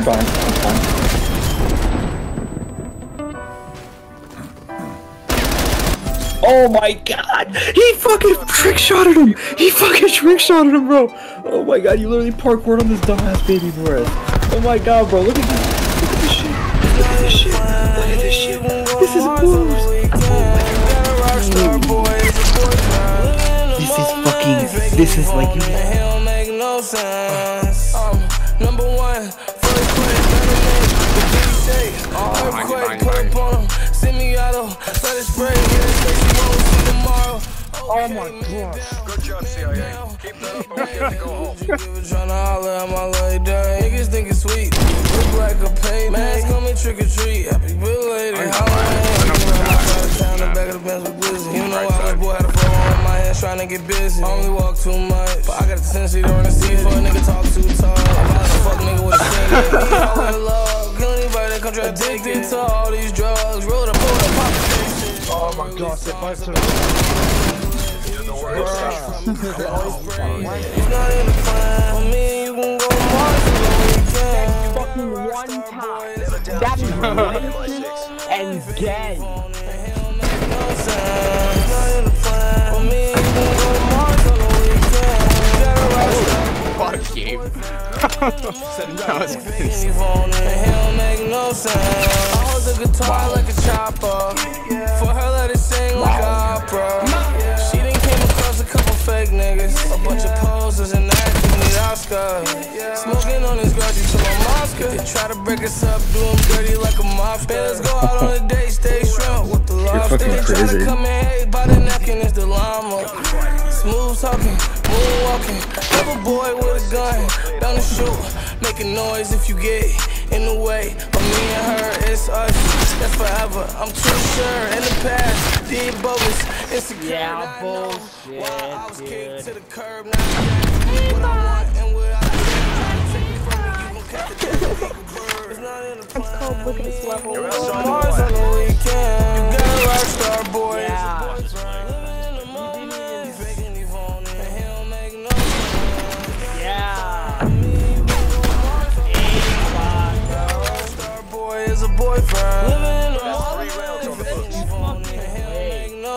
fine, fine, I'm fine. Oh my god! He fucking trick shotted him! He fucking trick shotted him, bro! Oh my god, you literally parkoured on this dumbass baby for us. Oh my god, bro, look at this. Look at this shit. Look at this shit. Look at this shit. This is oh moves. This is fucking. This is like you. Oh. Number one, first place, better name, the big say, earthquake, put up on 'em, semi-auto, let it spray, yeah, say she won't see tomorrow. Oh my god. Good job, CIA. Keep that up and we get to go home. Tryna holler at my lady, niggas think it's sweet. Look like a pay mask, call me trick or treat. Happy belated, Halloween. Town back of the Benz with glizzy. You know I was boy had a phone on my hands trying to get busy. Only walk too much, but I got a tendency to run the seat for a nigga anybody that come to take it to all these drugs. Roll the boy, pop the shit. Oh my god, c'est pas ça. It's not in the plan. For me, you can go Mars the weekend. Fucking one time. That is racist and gay. Fuck you. that was piss. I hold the guitar like a chopper. For her, let it sing like opera. She done came across a couple fake niggas. A bunch of posers and actors need Oscar. Smoking on this grudge till I'm Oscar. They try to break us up, do them dirty like a mafia. Let's go out on a date, stay shrimp with the lobster. fucking They try to crazy. come and hate by the neck and it's the llama. Smooth talking, moonwalking. Have a boy with a gun, down the shoot. Making noise if you get in the way. But me and her, it's us. That's forever. I'm too sure in the past. Did bogus, insecure. Yeah, now I know bullshit, Why I was kicked to the curb. Now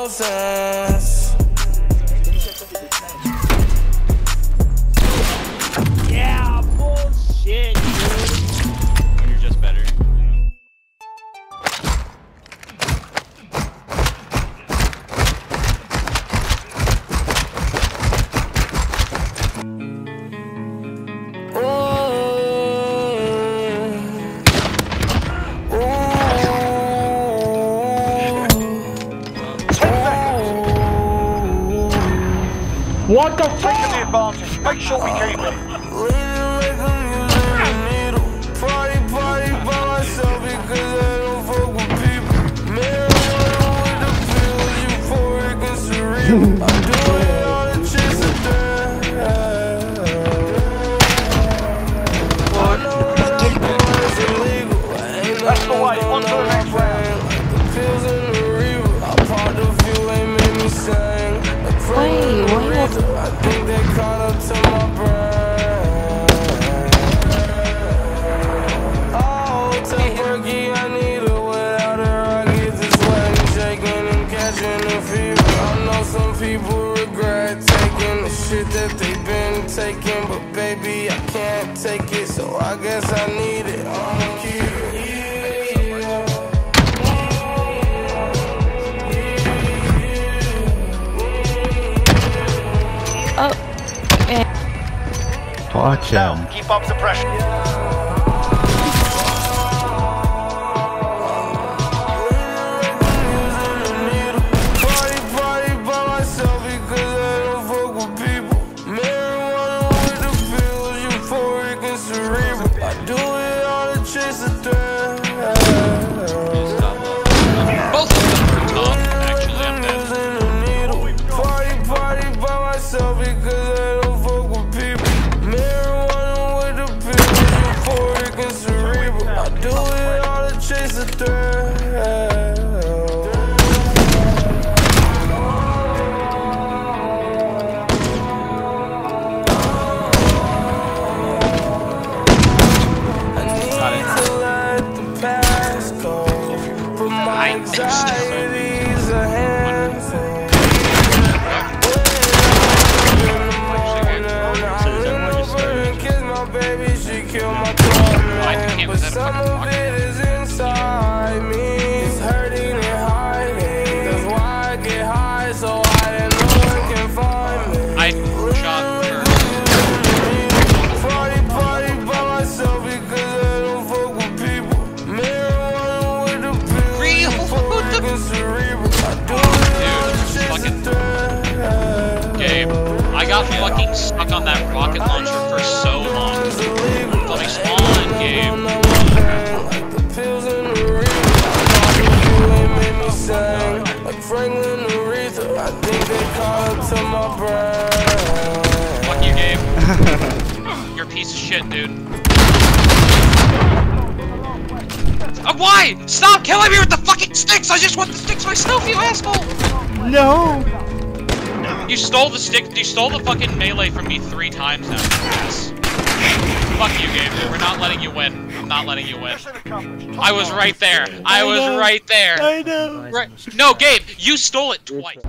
make What the fuck? Taking the advantage. Make sure we keep it. To. Oh, I need her without her. I get sweating, shaking, and catching a fever. I know some people regret taking the shit that they've been taking, Watch out. Keep up the pressure. To fucking stuck on that rocket launcher for so long. Let me spawn, Gabe. Like the pills in the reefer. You ain't made me sing. Like Franklin Aretha. I think they call it to my brain. Fuck you, Gabe. You're a piece of shit, dude. Uh, why? Stop killing me with the fucking sticks! I just want the sticks myself, you asshole! No. You stole the stick. You stole the fucking melee from me three times now. Yes. Fuck you, Gabe. We're not letting you win. I'm not letting you win. I was right there. I was right there. I know. Right. No, Gabe, you stole it twice.